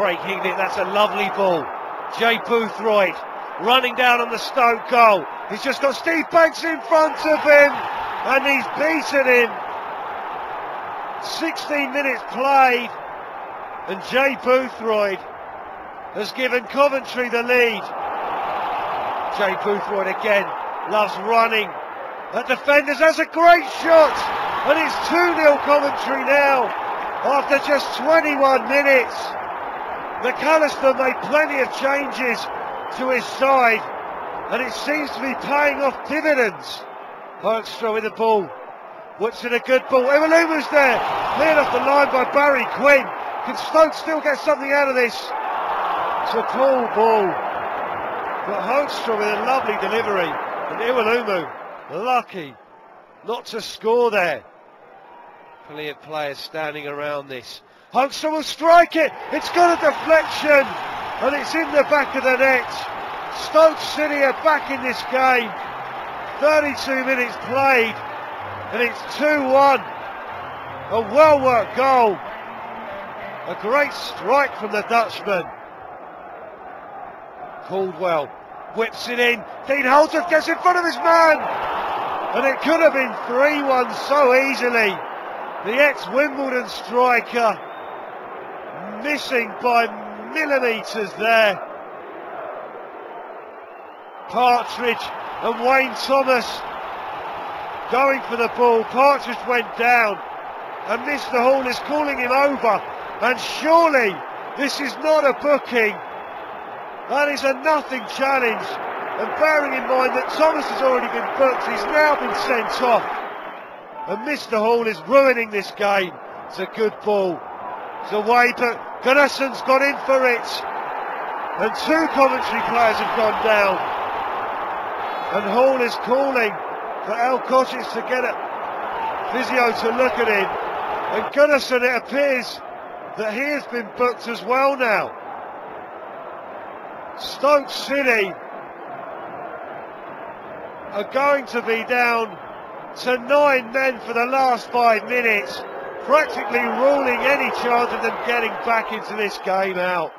Craig Hignett, that's a lovely ball. Jay Bothroyd running down on the Stoke goal. He's just got Steve Banks in front of him and he's beaten him. 16 minutes played and Jay Bothroyd has given Coventry the lead. Jay Bothroyd again loves running at defenders. That's a great shot and it's 2-0 Coventry now after just 21 minutes. McAllister made plenty of changes to his side, and it seems to be paying off dividends. Hoekstra with the ball. Whips in a good ball. was there. Cleared off the line by Barry Quinn. Can Stoke still get something out of this? It's a cool ball. But Hoekstra with a lovely delivery. And Iwelumo lucky not to score there. Plenty of players standing around this. Hoekstra will strike it. It's got a deflection and it's in the back of the net. Stoke City are back in this game. 32 minutes played and it's 2-1. A well worked goal. A great strike from the Dutchman. Caldwell whips it in. Dean Holter gets in front of his man. And it could have been 3-1 so easily. The ex-Wimbledon striker missing by millimetres there. Partridge and Wayne Thomas going for the ball. Partridge went down and Mr Hall is calling him over and surely this is not a booking. That is a nothing challenge and bearing in mind that Thomas has already been booked, he's now been sent off and Mr Hall is ruining this game. It's a good ball. It's away, but Gunnarsson's gone in for it. And two Coventry players have gone down. And Hall is calling for El Kojic to get a physio to look at him. And Gunnarsson, it appears that he has been booked as well now. Stoke City are going to be down to nine men for the last five minutes practically ruling any chance of them getting back into this game out.